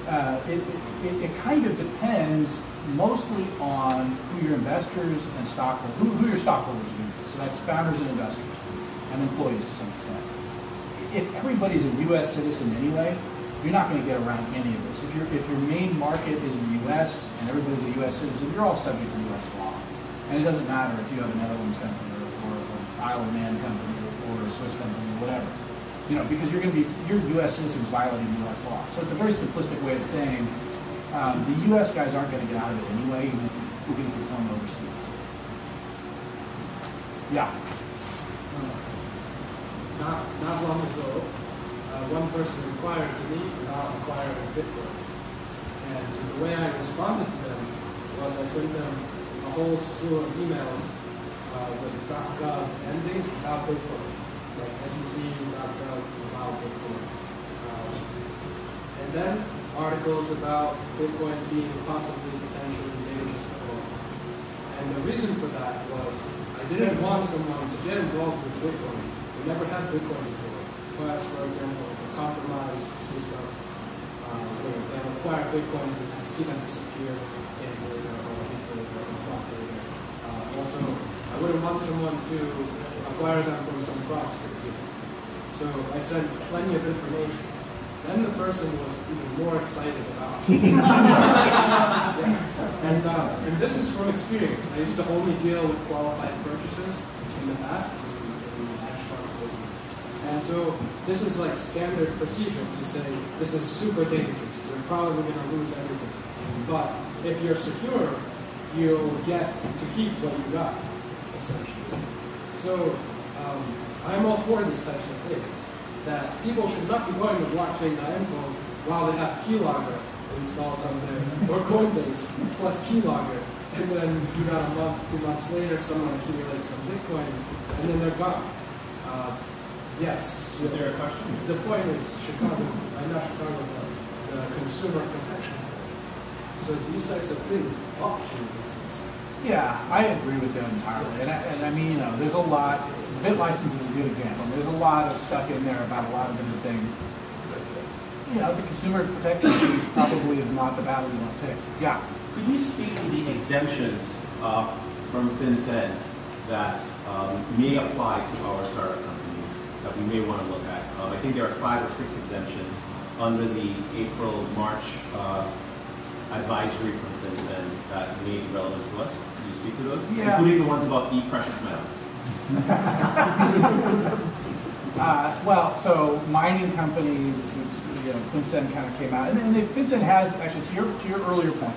A: uh, it, it, it kind of depends mostly on who your investors and stockholders, who, who your stockholders are going to be. So that's founders and investors and employees to some extent. If everybody's a U.S. citizen anyway, you're not going to get around any of this. If, your if your main market is the U.S. and everybody's a U.S. citizen, you're all subject to U.S. law. And it doesn't matter if you have a Netherlands company or, or an Isle of Man company or, or a Swiss company or whatever. You know, because you're going to be, your U.S. citizens violating U.S. law. So it's a very simplistic way of saying um, the U.S. guys aren't going to get out of it anyway, even if you- even if you're going overseas. Yeah.
E: Not, not long ago, uh, one person inquired to me about acquiring bitcoins. And the way I responded to them was I sent them a whole slew of emails uh, with .gov endings about Bitcoin, like SEC.gov about Bitcoin. Um, and then articles about Bitcoin being possibly potentially dangerous own. And the reason for that was I didn't want someone to get involved with Bitcoin who never had Bitcoin before, has, for example, a compromised system, uh, where they have acquired Bitcoins and seen them disappear into their or into their uncooperated. Uh, also, I wouldn't want someone to acquire them from some fraudster. So I sent plenty of information. Then the person was even more excited about it. Yeah. And, uh, and this is from experience. I used to only deal with qualified purchasers in the past in, in the hedge fund business. And so this is like standard procedure to say this is super dangerous. You're probably going to lose everything. But if you're secure, you'll get to keep what you got, essentially. So um, I'm all for these types of things. that people should not be going to blockchain.info while they have keylogger installed on there, or Coinbase plus keylogger. And then you got a month, two months later, someone accumulates some bitcoins, and then they're gone. Uh, yes.
B: Was there a question?
E: The point is Chicago, uh, not Chicago, but the consumer protection. So these types of things, option basis.
A: Yeah, I agree with you entirely, and I, and I mean, you know, there's a lot, bit license is a good example, there's a lot of stuff in there about a lot of different things. You know, the consumer protection piece probably is not the battle you want to pick. Yeah,
B: Could you speak to the exemptions uh, from FinCEN that um, may apply to our startup companies that we may want to look at? Um, I think there are five or six exemptions under the April, March uh, advisory from FinCEN that may be relevant to us. Can you speak to those?
A: Yeah.
B: Including the ones about e-precious metals.
A: Uh, well, so mining companies, which, you know, FinCEN kind of came out, and then they- FinCEN has, actually, to your, to your earlier point,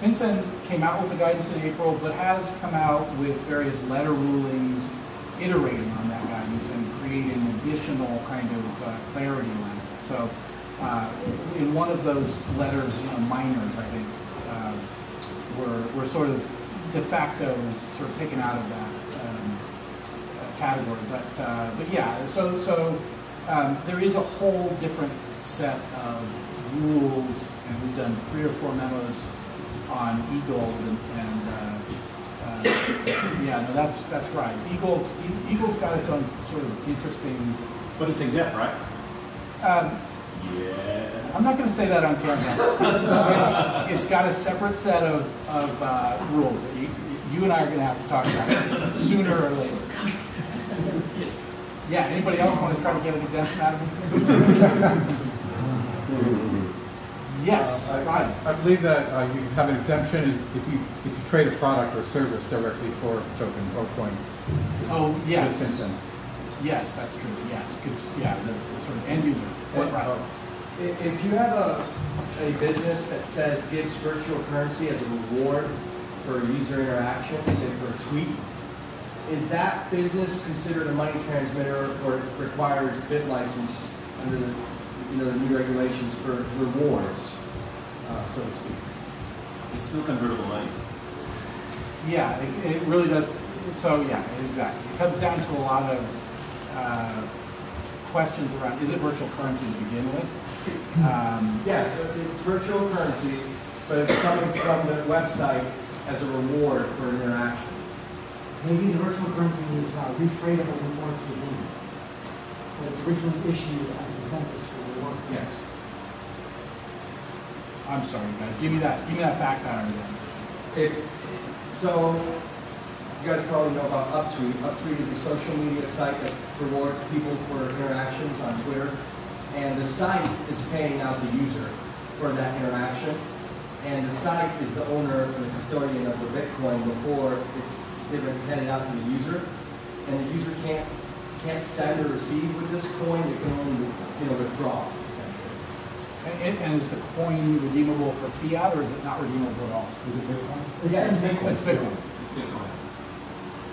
A: FinCEN came out with the guidance in April, but has come out with various letter rulings iterating on that guidance and creating additional kind of uh, clarity around it. So, uh, in one of those letters, you know, miners, I think, uh, were, were sort of de facto sort of taken out of that um, uh, category. But, uh, but yeah, so, so um, there is a whole different set of rules, and we've done three or four memos on eGold and, and uh, yeah, no, that's, that's right. eGold's E- eGold's got its own sort of interesting,
B: But it's exempt, right?
A: um,
B: Yeah.
A: I'm not going to say that on camera. It's, it's got a separate set of, of uh, rules that you, you and I are going to have to talk about sooner or later. Yeah, anybody else want to try to get an exemption out of it? Yes,
N: Uh, I- I believe that uh, you have an exemption if you, if you trade a product or service directly for token or coin.
A: Oh, yes.
N: With
A: Yes, that's true, yes, because, yeah, the, the sort of end user, what, right.
O: If, if you have a, a business that says gives virtual currency as a reward for user interaction, say for a tweet, is that business considered a money transmitter or requires bit license under the, you know, the new regulations for rewards, uh, so to speak?
B: It's still convertible money.
A: Yeah, it, it really does, so, yeah, exactly. It comes down to a lot of, uh, questions around, is it virtual currency to begin with? Um,
O: Yes, so it's virtual currency, but it's coming from the website as a reward for an interaction.
D: Maybe the virtual currency is uh, retradable before it's redeemed. But it's originally issued as incentives for reward.
O: Yes.
A: I'm sorry, guys, give me that, give me that pattern again.
O: If, so, you guys probably know about Uptweet. Uptweet is a social media site that rewards people for interactions on Twitter. And the site is paying out the user for that interaction. And the site is the owner and the custodian of the Bitcoin before it's given, handed out to the user. And the user can't, can't send or receive with this coin, they can only, you know, withdraw.
A: And, and- and is the coin redeemable for fiat, or is it not redeemable at all? Is it Bitcoin?
O: Yeah, it's Bitcoin.
A: It's Bitcoin.
B: It's Bitcoin.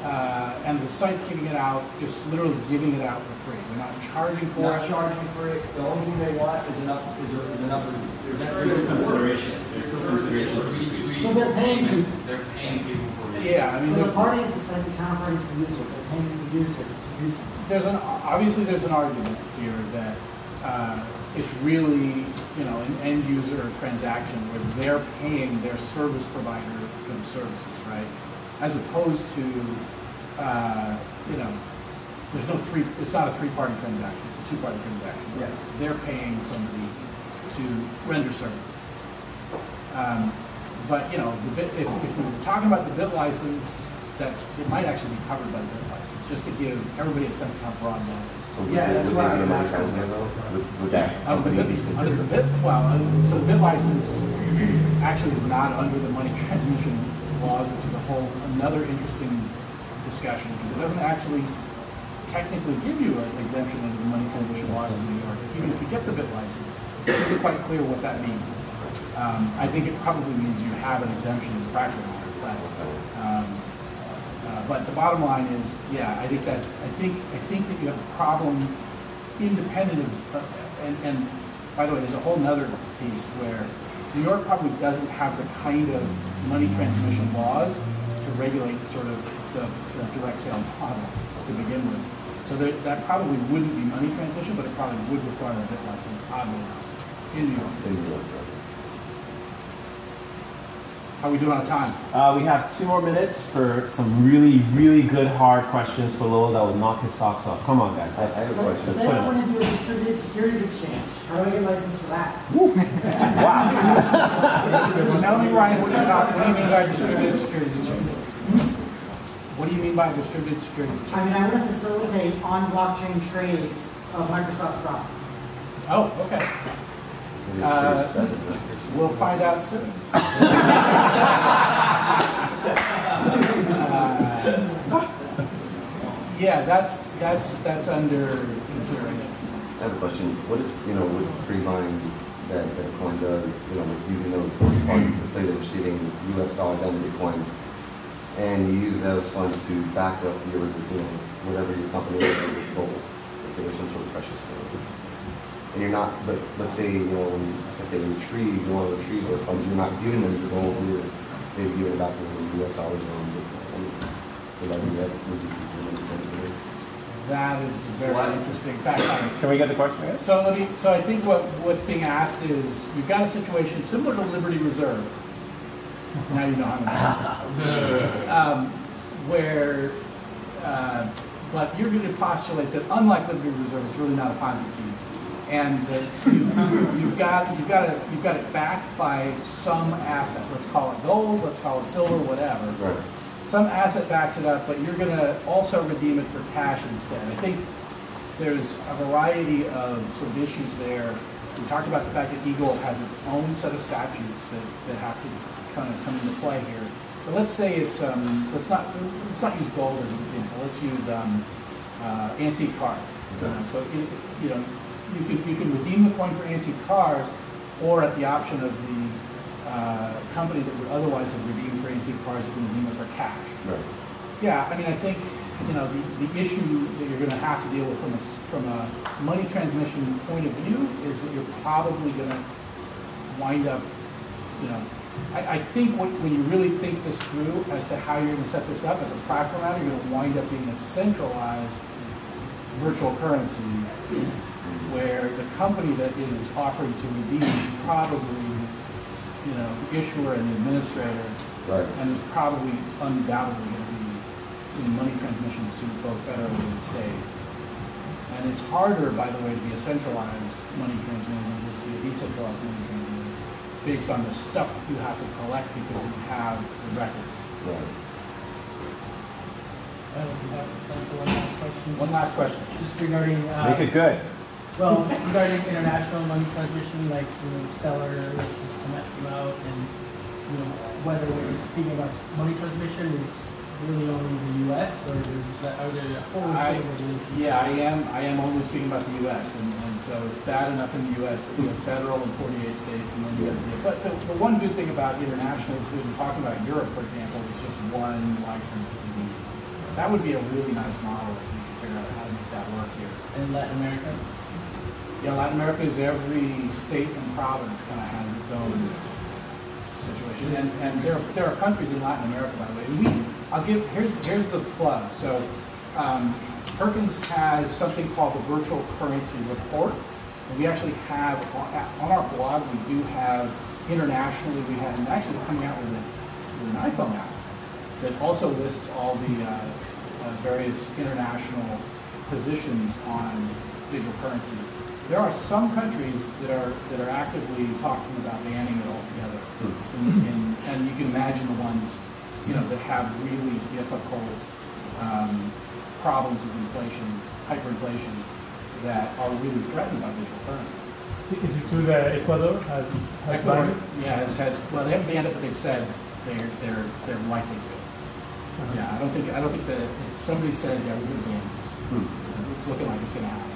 A: Uh, and the site's giving it out, just literally giving it out for free. They're not charging for
O: Not
A: it.
O: charging for it, the only thing they want is an up, is a, is an upper.
B: That's still consideration. There's still consideration.
D: So they're paying people.
L: They're paying people for it.
A: Yeah, I mean,
D: So the
A: there's,
D: party is the same, the counterparty is the user, they're paying the user to do something.
A: there's an, obviously there's an argument here that, uh, it's really, you know, an end user transaction where they're paying their service provider for the services, right? As opposed to, uh, you know, there's no three, it's not a three-party transaction, it's a two-party transaction.
O: Yes.
A: They're paying somebody to render services. Um, But, you know, the bit, if, if we were talking about the bit license, that's, it might actually be covered by the bit license, just to give everybody a sense of how broad that is.
K: So would
O: Yeah,
K: they-
O: that's
K: would
O: why
K: they be
O: I'm
K: a money
O: asking.
K: transmitter though? Would, would that
A: the
K: company
A: bit-
K: be
A: Under the
K: considered?
A: bit, well, uh, so the bit license actually is not under the money transmission laws, which is a whole, another interesting discussion, because it doesn't actually technically give you an exemption under the money transmission laws in New York, even if you get the bit license. It isn't quite clear what that means. Um, I think it probably means you have an exemption as a practical matter, but, um, uh, but the bottom line is, yeah, I think that, I think, I think that you have a problem independent of, uh, and, and by the way, there's a whole nother piece where New York probably doesn't have the kind of money transmission laws to regulate sort of the, the direct sale model to begin with. So that, that probably wouldn't be money transmission, but it probably would require a bit license, oddly enough, in New York.
K: In New York.
A: How we doing on time?
B: Uh, we have two more minutes for some really, really good hard questions for Lowell that will knock his socks off. Come on, guys.
K: That's, I
B: Let's,
K: have a
D: So,
K: question.
D: does anyone want to do a distributed securities exchange? How do I get licensed for that?
B: Wow.
A: Tell me, Ryan, what do you, talk- what do you mean by distributed securities exchange? What do you mean by distributed securities exchange?
D: I mean, I want to facilitate on blockchain trades of Microsoft stock.
A: Oh, okay. Uh, We'll find out soon. Uh, Yeah, that's, that's, that's under consideration.
K: I have a question. What if, you know, with pre-buying that, that coin does, you know, with using those, funds, let's say they're receiving US dollar to Bitcoin, and you use those funds to back up your, you know, whatever your company is, gold. Let's say there's some sort of precious metal. And you're not, but let's say, you know, they retrieve, you want to retrieve their funds, you're not giving them the gold, you're, they're giving back to them in US dollars or in Bitcoin. I mean, Would that be, that, would you consider? That
A: is a very interesting fact. pattern.
B: Can we get the question again?
A: So let me, so I think what, what's being asked is, you've got a situation similar to Liberty Reserve. Now you know how to. Um, Where, uh, but you're going to postulate that unlike Liberty Reserve, it's really not a Ponzi scheme. And that you've, you've got, you've got it, you've got it backed by some asset, let's call it gold, let's call it silver, whatever
K: Right.
A: some asset backs it up, but you're gonna also redeem it for cash instead. I think there's a variety of sort of issues there. We talked about the fact that eGold has its own set of statutes that, that have to kind of come into play here. But let's say it's, um, let's not, let's not use gold as an example, let's use, um, uh, antique cars. You know, So, you you know, you can, you can redeem the coin for antique cars, or at the option of the, uh, company that would otherwise have redeemed for antique cars, you can redeem it for cash.
K: Right.
A: Yeah, I mean, I think, you know, the, the issue that you're gonna have to deal with from a, from a money transmission point of view is that you're probably gonna wind up, you know, I, I think when, when you really think this through as to how you're gonna set this up as a practical matter, you're gonna wind up being a centralized virtual currency where the company that is offering to redeem is probably, you know, the issuer and the administrator
K: Right.
A: and it's probably undoubtedly going to be in money transmission suit both federally and state. And it's harder, by the way, to be a centralized money transmitter than it is to be a decentralized money transmitter, based on the stuff you have to collect because you have the records.
K: Right.
H: We have time for one last question.
A: One last question.
H: Just regarding, uh,
B: Make it good.
H: Well, regarding international money transmission, like, you know, Stellar, which just come out, and, you know, whether we're speaking about money transmission is really only the US, or is that, are there a whole
A: I-? Yeah, I am, I am only speaking about the US, and, and so it's bad enough in the US that you have federal in forty-eight states, and then you have, but the, the one good thing about international is when we're talking about Europe, for example, it's just one license that you need. That would be a really nice model if you could figure out how to make that work here.
H: In Latin America?
A: Yeah, Latin America is every state and province kind of has its own situation, and, and there, there are countries in Latin America, by the way. We, I'll give, here's, here's the plug. So, um, Perkins has something called the Virtual Currency Report. And we actually have, on, our blog, we do have internationally, we have, and actually coming out with, with an iPhone app that also lists all the, uh, uh, various international positions on digital currency. There are some countries that are, that are actively talking about banning it altogether. And, and- and you can imagine the ones, you know, that have really difficult, um, problems with inflation, hyperinflation, that are really threatened by digital currency.
P: Is it true that Ecuador has, has
A: Ecuador,
P: banned?
A: yeah, has, has, well, they haven't banned it, but they've said they're, they're, they're likely to. Uh-huh. Yeah, I don't think, I don't think that, somebody said, yeah, we're gonna ban this. Hmm. It's looking like it's gonna happen.